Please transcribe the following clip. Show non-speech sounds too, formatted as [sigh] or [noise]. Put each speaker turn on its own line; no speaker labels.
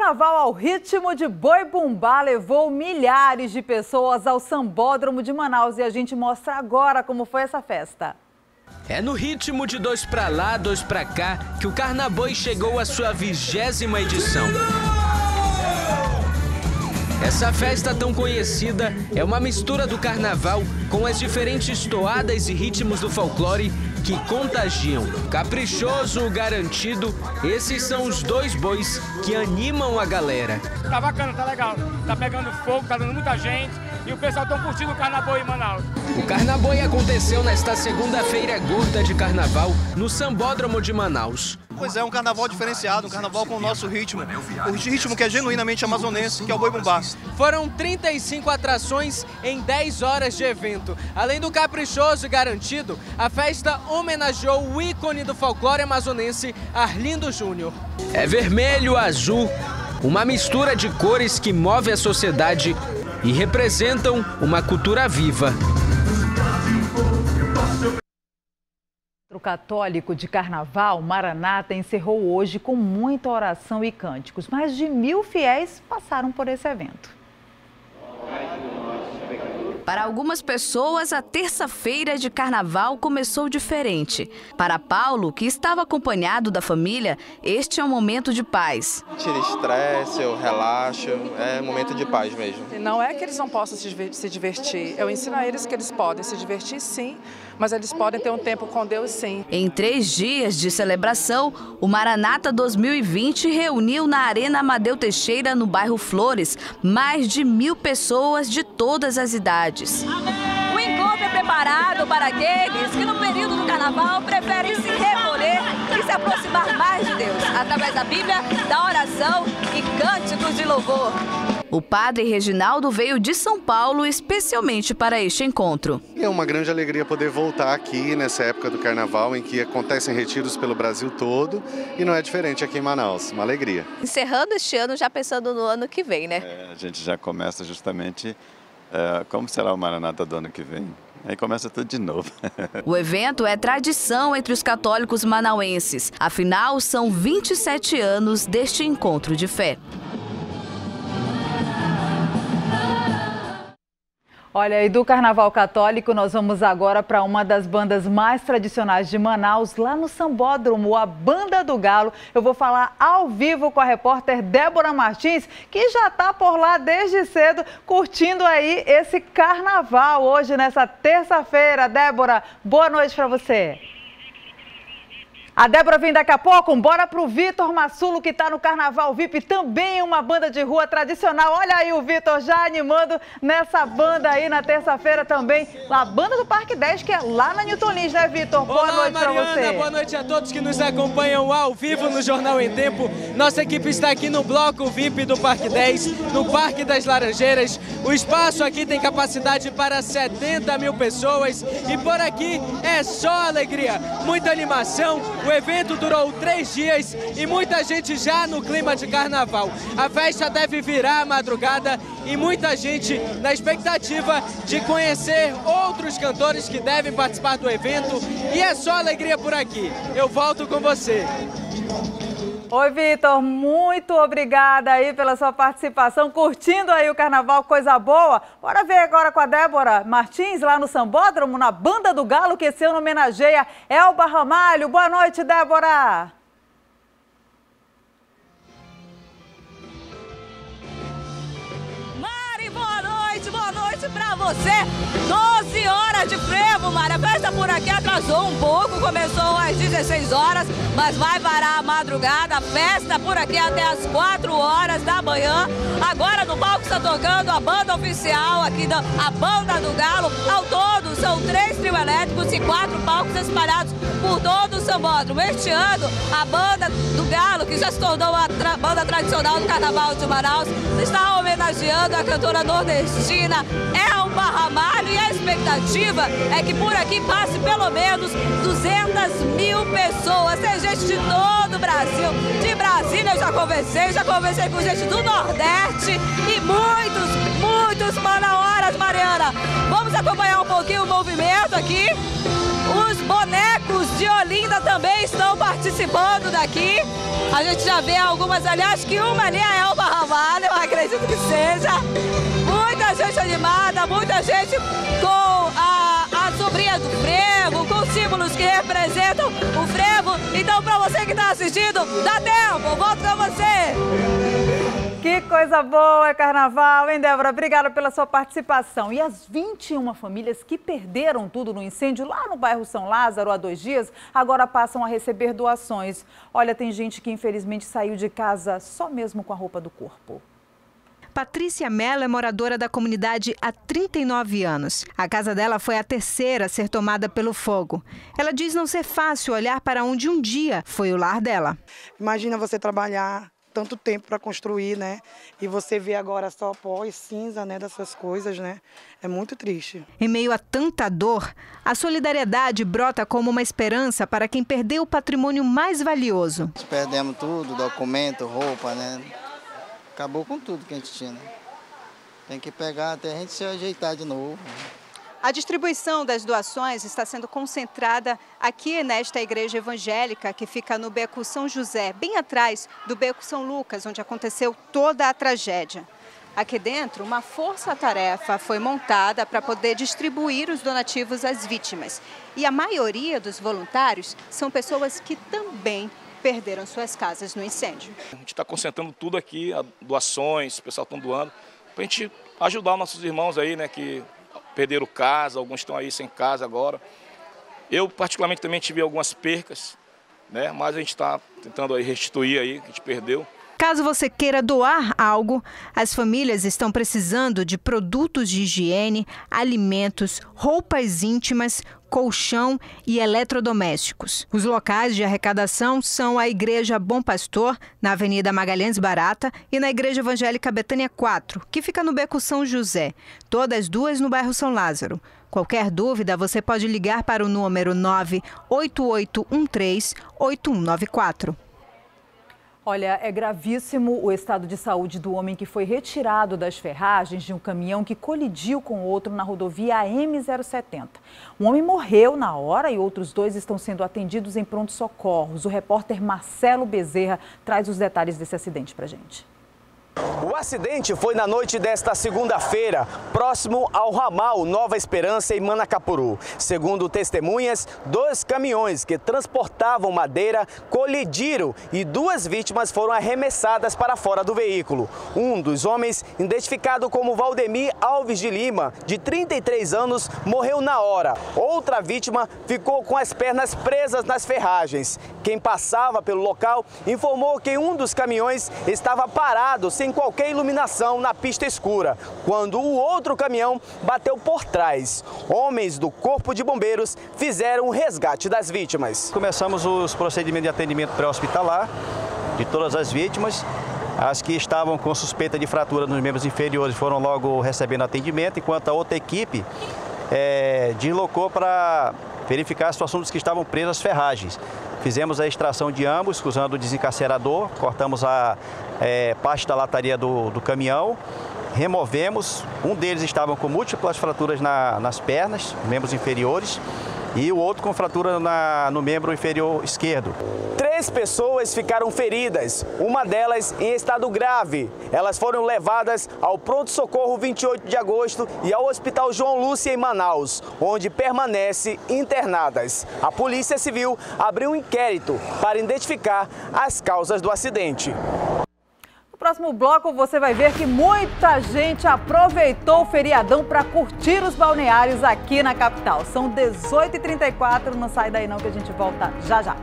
carnaval ao ritmo de boi bumbá levou milhares de pessoas ao sambódromo de Manaus e a gente mostra agora como foi essa festa.
É no ritmo de dois pra lá, dois pra cá que o Carnaboi chegou à sua vigésima edição. Essa festa tão conhecida é uma mistura do carnaval com as diferentes toadas e ritmos do folclore que contagiam. Caprichoso, garantido, esses são os dois bois que animam a galera.
Tá bacana, tá legal. Tá pegando fogo, tá dando muita gente e o pessoal estão curtindo o Carnaboi em Manaus.
O Carnaboi aconteceu nesta segunda-feira gorda de carnaval no Sambódromo de Manaus.
Pois é, um carnaval diferenciado, um carnaval com o nosso ritmo, o ritmo que é genuinamente amazonense, que é o boi bumbá.
Foram 35 atrações em 10 horas de evento. Além do caprichoso e garantido, a festa homenageou o ícone do folclore amazonense, Arlindo Júnior. É vermelho, azul, uma mistura de cores que move a sociedade e representam uma cultura viva.
O católico de carnaval, Maranata, encerrou hoje com muita oração e cânticos. Mais de mil fiéis passaram por esse evento.
Para algumas pessoas, a terça-feira de carnaval começou diferente. Para Paulo, que estava acompanhado da família, este é um momento de paz.
Tira estresse, eu relaxo, é um momento de paz mesmo.
Não é que eles não possam se divertir, eu ensino a eles que eles podem se divertir sim, mas eles podem ter um tempo com Deus sim.
Em três dias de celebração, o Maranata 2020 reuniu na Arena Amadeu Teixeira, no bairro Flores, mais de mil pessoas de todas as idades.
O encontro é preparado para aqueles que no período do carnaval preferem se recolher e se aproximar mais de Deus, através da Bíblia, da oração e cânticos de louvor.
O padre Reginaldo veio de São Paulo especialmente para este encontro.
É uma grande alegria poder voltar aqui nessa época do carnaval em que acontecem retiros pelo Brasil todo e não é diferente aqui em Manaus. Uma alegria.
Encerrando este ano já pensando no ano que vem, né?
É, a gente já começa justamente é, como será o Maranata do ano que vem? Aí começa tudo de novo. [laughs]
o evento é tradição entre os católicos manauenses. Afinal, são 27 anos deste encontro de fé.
Olha, e do Carnaval Católico nós vamos agora para uma das bandas mais tradicionais de Manaus, lá no Sambódromo, a Banda do Galo. Eu vou falar ao vivo com a repórter Débora Martins, que já está por lá desde cedo, curtindo aí esse carnaval hoje, nessa terça-feira. Débora, boa noite para você. A Débora vem daqui a pouco. Bora pro Vitor Massulo, que está no Carnaval VIP, também uma banda de rua tradicional. Olha aí o Vitor já animando nessa banda aí na terça-feira também. A banda do Parque 10, que é lá na Newton Lins, né, Vitor? Boa
Olá,
noite
para
você.
Boa noite a todos que nos acompanham ao vivo no Jornal em Tempo. Nossa equipe está aqui no bloco VIP do Parque 10, no Parque das Laranjeiras. O espaço aqui tem capacidade para 70 mil pessoas e por aqui é só alegria, muita animação. O evento durou três dias e muita gente já no clima de carnaval. A festa deve virar à madrugada e muita gente na expectativa de conhecer outros cantores que devem participar do evento. E é só alegria por aqui. Eu volto com você.
Oi, Vitor, muito obrigada aí pela sua participação, curtindo aí o carnaval, coisa boa. Bora ver agora com a Débora Martins, lá no Sambódromo, na Banda do Galo, que esse ano homenageia Elba Ramalho. Boa noite, Débora.
Mari, boa noite, boa noite pra você. 12 horas de frevo, Mari. A festa por aqui atrasou um pouco, começou às 16 horas, mas vai varar a madrugada. A festa por aqui até às 4 horas da manhã. Agora no palco está tocando a banda oficial aqui, da, a Banda do Galo. Ao todo, são três trio elétricos e quatro palcos espalhados por todo o Sambódromo. Este ano, a Banda do Galo, que já se tornou a tra banda tradicional do Carnaval de Manaus, está homenageando a cantora nordestina Elba Ramalho e a expectativa é que por aqui passe pelo menos 200 300 mil pessoas. Tem gente de todo o Brasil. De Brasília eu já conversei, já conversei com gente do Nordeste e muitos, muitos manauaras, Mariana. Vamos acompanhar um pouquinho o movimento aqui. Os bonecos de Olinda também estão participando daqui. A gente já vê algumas ali, acho que uma ali é a Elba Ramalho, eu acredito que seja. Gente animada, muita gente com a, a sobrinha do frevo, com símbolos que representam o frevo. Então, para você que está assistindo, dá tempo, volto com você.
Que coisa boa é carnaval, hein, Débora? Obrigada pela sua participação. E as 21 famílias que perderam tudo no incêndio lá no bairro São Lázaro há dois dias, agora passam a receber doações. Olha, tem gente que infelizmente saiu de casa só mesmo com a roupa do corpo.
Patrícia Mello é moradora da comunidade há 39 anos. A casa dela foi a terceira a ser tomada pelo fogo. Ela diz não ser fácil olhar para onde um dia foi o lar dela.
Imagina você trabalhar tanto tempo para construir, né? E você vê agora só pó e cinza, né, dessas coisas, né? É muito triste.
Em meio a tanta dor, a solidariedade brota como uma esperança para quem perdeu o patrimônio mais valioso.
Perdemos tudo, documento, roupa, né? Acabou com tudo que a gente tinha, né? Tem que pegar até a gente se ajeitar de novo.
A distribuição das doações está sendo concentrada aqui nesta igreja evangélica que fica no Beco São José, bem atrás do Beco São Lucas, onde aconteceu toda a tragédia. Aqui dentro, uma força-tarefa foi montada para poder distribuir os donativos às vítimas. E a maioria dos voluntários são pessoas que também perderam suas casas no incêndio.
A gente está concentrando tudo aqui, doações, o pessoal está doando, para a gente ajudar nossos irmãos aí, né, que perderam casa, alguns estão aí sem casa agora. Eu, particularmente, também tive algumas percas, né? mas a gente está tentando aí restituir aí, que a gente perdeu.
Caso você queira doar algo, as famílias estão precisando de produtos de higiene, alimentos, roupas íntimas, colchão e eletrodomésticos. Os locais de arrecadação são a Igreja Bom Pastor, na Avenida Magalhães Barata, e na Igreja Evangélica Betânia 4, que fica no Beco São José, todas duas no bairro São Lázaro. Qualquer dúvida, você pode ligar para o número 98813 8194.
Olha, é gravíssimo o estado de saúde do homem que foi retirado das ferragens de um caminhão que colidiu com outro na rodovia M070. Um homem morreu na hora e outros dois estão sendo atendidos em pronto-socorros. O repórter Marcelo Bezerra traz os detalhes desse acidente para gente.
O acidente foi na noite desta segunda-feira, próximo ao ramal Nova Esperança em Manacapuru. Segundo testemunhas, dois caminhões que transportavam madeira colidiram e duas vítimas foram arremessadas para fora do veículo. Um dos homens, identificado como Valdemir Alves de Lima, de 33 anos, morreu na hora. Outra vítima ficou com as pernas presas nas ferragens. Quem passava pelo local informou que um dos caminhões estava parado sem qualquer iluminação na pista escura, quando o outro caminhão bateu por trás. Homens do Corpo de Bombeiros fizeram o resgate das vítimas.
Começamos os procedimentos de atendimento pré-hospitalar de todas as vítimas. As que estavam com suspeita de fratura nos membros inferiores foram logo recebendo atendimento, enquanto a outra equipe é, deslocou para verificar a situação dos que estavam presos às ferragens. Fizemos a extração de ambos usando o desencarcerador, cortamos a é, parte da lataria do, do caminhão, removemos. Um deles estava com múltiplas fraturas na, nas pernas, membros inferiores e o outro com fratura na, no membro inferior esquerdo.
Três pessoas ficaram feridas, uma delas em estado grave. Elas foram levadas ao pronto-socorro 28 de agosto e ao Hospital João Lúcia em Manaus, onde permanecem internadas. A Polícia Civil abriu um inquérito para identificar as causas do acidente
próximo bloco você vai ver que muita gente aproveitou o feriadão para curtir os balneários aqui na capital. São 18h34, não sai daí não que a gente volta já já.